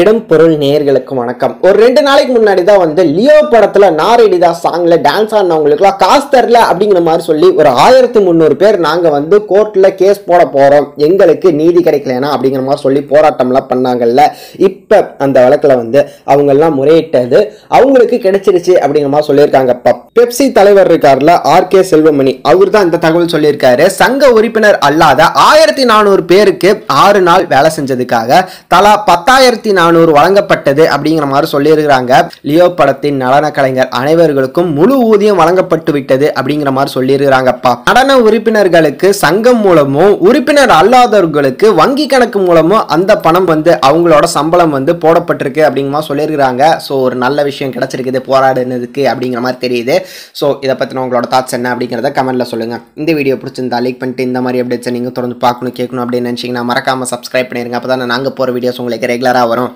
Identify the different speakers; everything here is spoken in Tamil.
Speaker 1: இடம் பொருள் நேர்களுக்கு வணக்கம். ஒரு ரெண்டு நாளைக்கு முன்னாடி தான் வந்து லியோ படத்துல நாரெடிதா சாங்ல டான்ஸ் ஆடினவங்களுக்குலாம் காசு தரல அப்படிங்கிற மாதிரி சொல்லி ஒரு ஆயிரத்தி முந்நூறு பேர் நாங்க வந்து கோர்ட்ல கேஸ் போட போறோம். எங்களுக்கு நீதி கிடைக்கலனா அப்படிங்கிற மாதிரி சொல்லி போராட்டம்லாம் பண்ணாங்கல்ல. இப்போ அந்த வழக்குல வந்து அவங்க எல்லாம் முறையிட்டது. அவங்களுக்கு கிடைச்சிருச்சு அப்படிங்கிற மாதிரி சொல்லியிருக்காங்க. இப்போ பெப்சி தலைவர் இருக்கார்ல ஆர் கே செல்வமணி. அவர் தான் இந்த தகவல் சொல்லியிருக்காரு. சங்க உறுப்பினர் அல்லாத ஆயிரத்தி நானூறு பேருக்கு ஆறு நாள் வேலை செஞ்சதுக்காக தலா பத்தாயிரத்தி நானூறு வழங்கப்பட்டது அப்படிங்கிற மாதிரி சொல்லியிருக்கிறாங்க. லியோ படத்தின் நடன கலைஞர் அனைவர்களுக்கும் முழு ஊதியம் வழங்கப்பட்டு விட்டது அப்படிங்கிற மாதிரி சொல்லியிருக்கிறாங்கப்பா. நடன உறுப்பினர்களுக்கு சங்கம் மூலமும் உறுப்பினர் அல்லாதவர்களுக்கு வங்கி கணக்கு மூலமும் அந்த பணம் வந்து அவங்களோட சம்பளம் வந்து போடப்பட்டிருக்கு அப்படிங்கிற மாதிரி சொல்லியிருக்கிறாங்க. ஸோ ஒரு நல்ல விஷயம் கிடைச்சிருக்குது போராடுனதுக்கு அப்படிங்கிற மாதிரி தெரியுது. ஸோ இதை பற்றின உங்களோட தாட்ஸ் என்ன அப்படிங்கிறத கமெண்ட்ல சொல்லுங்க. இந்த வீடியோ பிடிச்சிருந்தா லைக் பண்ணிட்டு இந்த மாதிரி அப்டேட்ஸை நீங்கள் தொடர்ந்து பார்க்கணும் கேட்கணும் அப்படின்னு நினச்சிங்கன்னா மறக்காம சப்ஸ்கிரைப் பண்ணிருங்க. அப்போ தான் நாங்கள் போகிற வீடியோஸ் உங்களுக்கு ரெகுலராக வரும்.